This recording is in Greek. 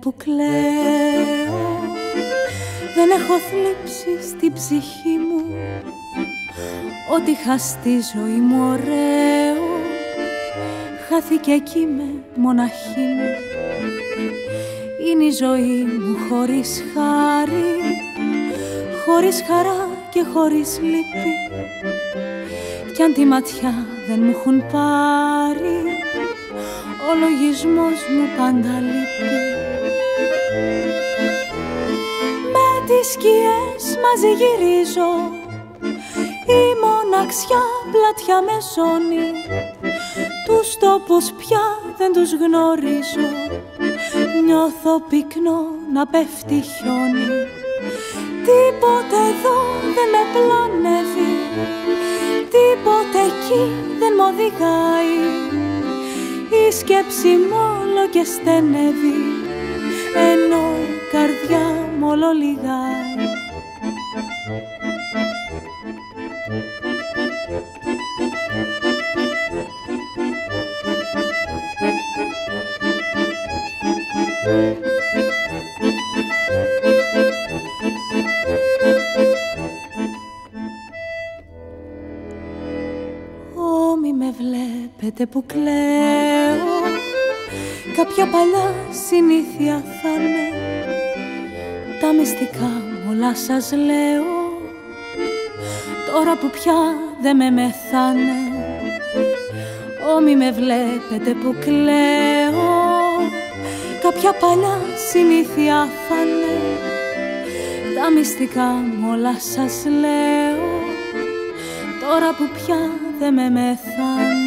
που κλαίω. Δεν έχω θλίψει στην ψυχή μου Ό,τι είχα στη ζωή μου ωραίο. Χάθηκε εκεί με μοναχή μου. Είναι η ζωή μου χωρίς χάρη Χωρίς χαρά και χωρίς λύπη. Κι αν τη ματιά δεν μου έχουν πάρει Ο λογισμός μου πάντα λείπει. Τις σκιές μαζί γυρίζω Η μοναξιά πλατιά με ζώνει Τους τόπους πια δεν τους γνωρίζω. Νιώθω πυκνό να πέφτει χιόνι. Τίποτε εδώ δεν με πλανεύει. Τίποτε εκεί δεν μ' οδηγάει. Η σκέψη όλο και στενεύει. Ενώ η καρδιά όλο λιγάει Ω με βλέπετε που κλαίω. Κάποια παλιά συνήθεια θα είναι. Τα μυστικά μου όλα σας λέω. Τώρα που πια δεν με μεθάνε. Όμοι με βλέπετε που κλαίω Κάποια παλιά συνήθεια θα Τα μυστικά μου όλα σας λέω. Τώρα που πια δεν με μεθάνε